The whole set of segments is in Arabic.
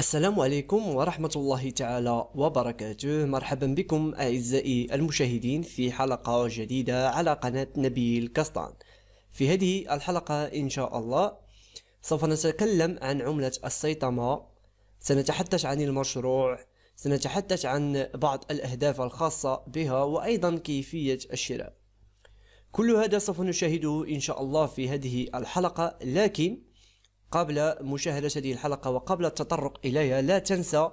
السلام عليكم ورحمة الله تعالى وبركاته. مرحبا بكم أعزائي المشاهدين في حلقة جديدة على قناة نبيل كاستان في هذه الحلقة إن شاء الله سوف نتكلم عن عملة السيطمة سنتحدث عن المشروع سنتحدث عن بعض الأهداف الخاصة بها وأيضا كيفية الشراء. كل هذا سوف نشاهده إن شاء الله في هذه الحلقة لكن قبل مشاهدة هذه الحلقة وقبل التطرق إليها لا تنسى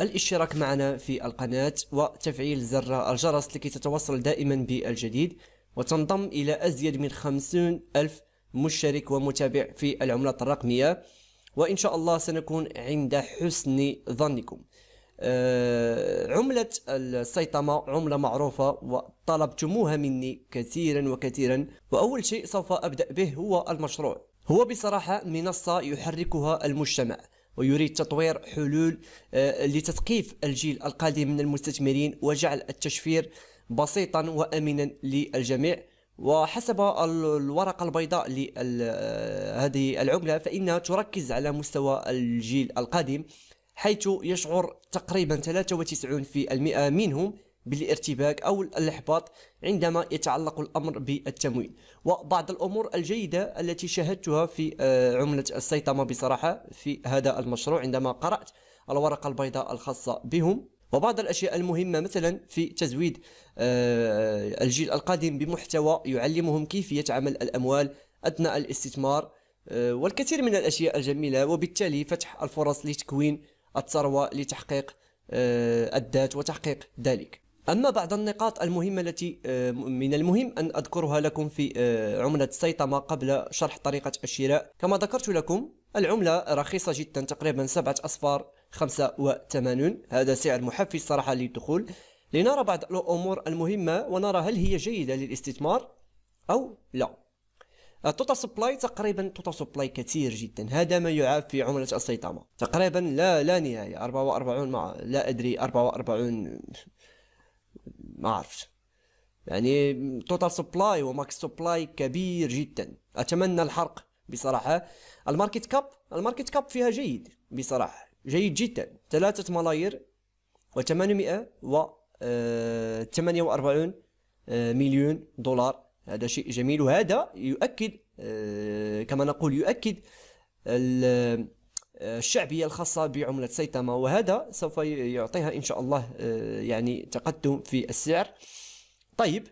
الاشتراك معنا في القناة وتفعيل زر الجرس لكي تتوصل دائما بالجديد وتنضم إلى أزيد من خمسون ألف مشترك ومتابع في العملات الرقمية. وإن شاء الله سنكون عند حسن ظنكم. آه، عملة السيطمة عملة معروفة وطلبتموها مني كثيرا وكثيرا وأول شيء سوف أبدأ به هو المشروع. هو بصراحة منصة يحركها المجتمع ويريد تطوير حلول آه، لتثقيف الجيل القادم من المستثمرين وجعل التشفير بسيطا وامنا للجميع. وحسب الورقة البيضاء لهذه العملة فإنها تركز على مستوى الجيل القادم حيث يشعر تقريبا 93% منهم بالارتباك أو الإحباط عندما يتعلق الأمر بالتمويل. وبعض الأمور الجيدة التي شاهدتها في آه، عملة السيطمة بصراحة في هذا المشروع عندما قرأت الورقة البيضاء الخاصة بهم. وبعض الأشياء المهمة مثلا في تزويد آه، الجيل القادم بمحتوى يعلمهم كيفية عمل الأموال أثناء الاستثمار آه، والكثير من الأشياء الجميلة. وبالتالي فتح الفرص لتكوين الثروة لتحقيق الذات وتحقيق ذلك. أما بعض النقاط المهمة التي آه، من المهم أن أذكرها لكم في آه، عملة سيطمة قبل شرح طريقة الشراء. كما ذكرت لكم العملة رخيصة جدا تقريبا سبعة أصفار خمسة وثمانون. هذا سعر محفز صراحة للدخول. لنرى بعض الأمور المهمة ونرى هل هي جيدة للاستثمار أو لا. ال total supply تقريبا total supply كثير جدا. هذا ما يعاب في عملة السيتاما. تقريبا لا لا نهاية. 44 مع لا أدري 44 ما عرفت يعني total supply و max supply كبير جدا. أتمنى الحرق بصراحة. ال market cap ال market cap فيها جيد بصراحة. جيد جدا. ثلاثة ملايير و800 و 48 آه، مليون دولار. هذا شيء جميل. وهذا يؤكد آه، كما نقول يؤكد الشعبية الخاصة بعملة سيتاما وهذا سوف يعطيها إن شاء الله آه، يعني تقدم في السعر. طيب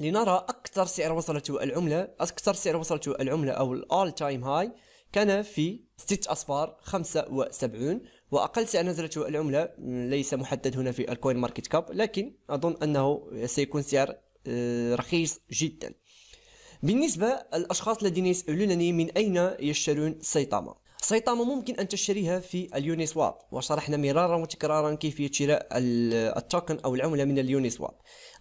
لنرى أكثر سعر وصلته العملة أكثر سعر وصلته العملة أو ال all time high كان في 6 أصفار 75 وأقل سعر نزلته العملة ليس محدد هنا في ال CoinMarketCap لكن أظن أنه سيكون سعر آه، رخيص جدا. بالنسبة الأشخاص الذين يسألونني من أين يشترون سيتاما سيتاما ممكن أن تشتريها في ال Uniswap وشرحنا مرارا وتكرارا كيفية شراء ال token أو العملة من ال Uniswap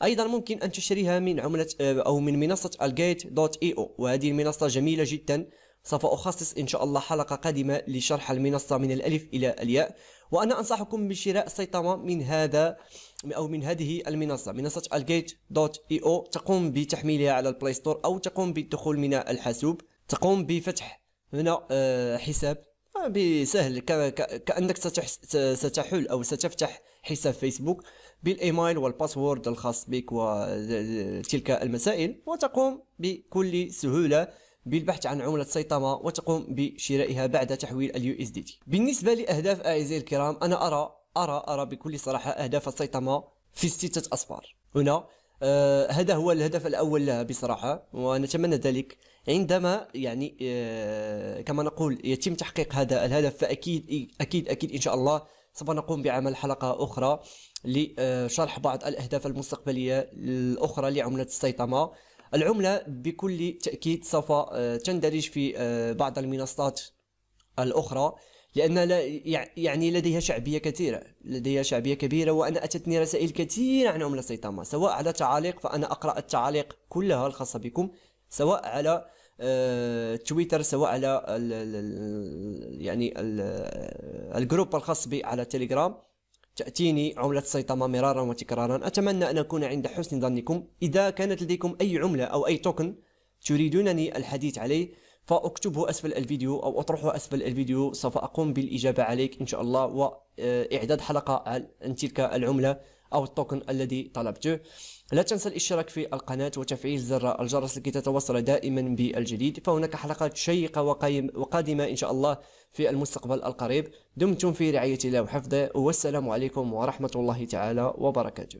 أيضا ممكن أن تشتريها من عملة أو من منصة ال Gate.io. وهذه المنصة جميلة جدا. سوف أخصص إن شاء الله حلقة قادمة لشرح المنصة من الألف إلى الياء. وأنا أنصحكم بشراء السيتاما من هذا أو من هذه المنصة. منصة ال Gate.io تقوم بتحميلها على ال Play Store أو تقوم بالدخول من الحاسوب. تقوم بفتح هنا آه، حساب. آه، بسهل. كأنك ستحل أو ستفتح حساب فيسبوك بال email وال password الخاص بك وتلك المسائل وتقوم بكل سهولة بالبحث عن عملة سيتاما وتقوم بشرائها بعد تحويل ال USDT بالنسبة لأهداف أعزائي الكرام أنا أرى أرى أرى بكل صراحة أهداف السيتاما في ستة أصفار. هنا آه هذا هو الهدف الأول لها بصراحة ونتمنى ذلك. عندما يعني آه كما نقول يتم تحقيق هذا الهدف فأكيد أكيد أكيد إن شاء الله سوف نقوم بعمل حلقة أخرى لشرح بعض الأهداف المستقبلية الأخرى لعملة السيطمة العملة بكل تأكيد سوف آه تندرج في بعض المنصات الأخرى. لأن يعني لديها شعبية كثيرة لديها شعبية كبيرة وأنا أتتني رسائل كثيرة عن عملة سيطامة سواء على تعاليق فأنا أقرأ التعاليق كلها الخاصة بكم سواء على آه تويتر سواء على ال ال يعني ال ال group الخاص بي على تليجرام تأتيني عملة سيتاما مرارا وتكرارا. أتمنى أن أكون عند حسن ظنكم. إذا كانت لديكم أي عملة أو أي token تريدونني الحديث عليه فأكتبه أسفل الفيديو أو أطرحه أسفل الفيديو. سوف أقوم بالإجابة عليك إن شاء الله وإعداد حلقة عن تلك العملة أو ال token الذي طلبته. لا تنسى الاشتراك في القناة وتفعيل زر الجرس لكي تتوصل دائما بالجديد. فهناك حلقات شيقة وقادمة إن شاء الله في المستقبل القريب. دمتم في رعاية الله وحفظه. والسلام عليكم ورحمة الله تعالى وبركاته.